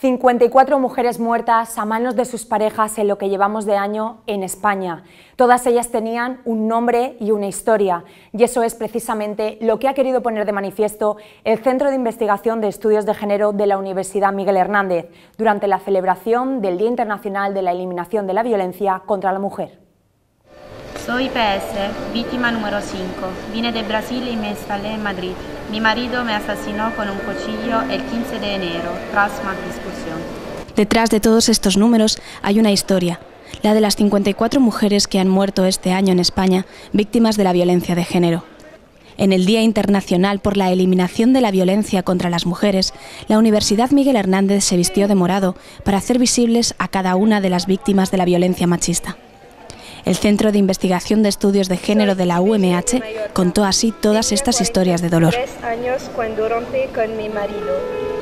54 mujeres muertas a manos de sus parejas en lo que llevamos de año en España. Todas ellas tenían un nombre y una historia, y eso es precisamente lo que ha querido poner de manifiesto el Centro de Investigación de Estudios de Género de la Universidad Miguel Hernández durante la celebración del Día Internacional de la Eliminación de la Violencia contra la Mujer. Soy PS, víctima número 5. Vine de Brasil y me instalé en Madrid. Mi marido me asesinó con un cuchillo el 15 de enero, tras más discusión. Detrás de todos estos números hay una historia, la de las 54 mujeres que han muerto este año en España víctimas de la violencia de género. En el Día Internacional por la Eliminación de la Violencia contra las Mujeres, la Universidad Miguel Hernández se vistió de morado para hacer visibles a cada una de las víctimas de la violencia machista. El Centro de Investigación de Estudios de Género de la UMH contó así todas estas historias de dolor.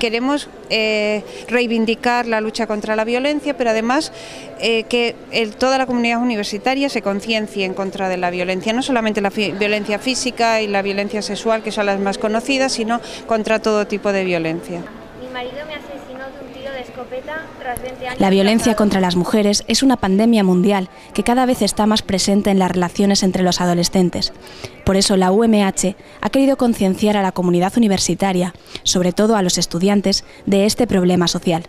Queremos eh, reivindicar la lucha contra la violencia, pero además eh, que toda la comunidad universitaria se conciencie en contra de la violencia, no solamente la violencia física y la violencia sexual, que son las más conocidas, sino contra todo tipo de violencia. Mi marido me asesinó de un tiro de escopeta tras 20 años. La violencia contra las mujeres es una pandemia mundial que cada vez está más presente en las relaciones entre los adolescentes. Por eso la UMH ha querido concienciar a la comunidad universitaria, sobre todo a los estudiantes, de este problema social.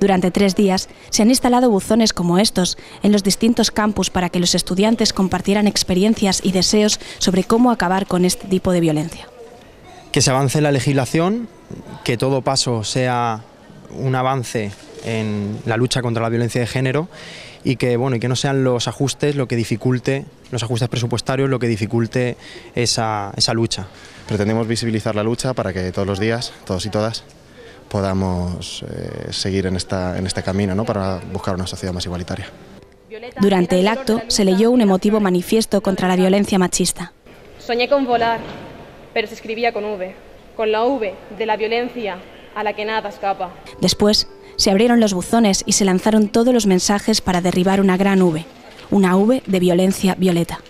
Durante tres días se han instalado buzones como estos en los distintos campus para que los estudiantes compartieran experiencias y deseos sobre cómo acabar con este tipo de violencia. Que se avance la legislación, que todo paso sea un avance en la lucha contra la violencia de género y que bueno y que no sean los ajustes lo que dificulte los ajustes presupuestarios lo que dificulte esa, esa lucha. Pretendemos visibilizar la lucha para que todos los días, todos y todas, podamos eh, seguir en, esta, en este camino ¿no? para buscar una sociedad más igualitaria. Durante el acto se leyó un emotivo manifiesto contra la violencia machista. Soñé con volar, pero se escribía con V, con la V de la violencia a la que nada escapa. Después se abrieron los buzones y se lanzaron todos los mensajes para derribar una gran V, una V de violencia violeta.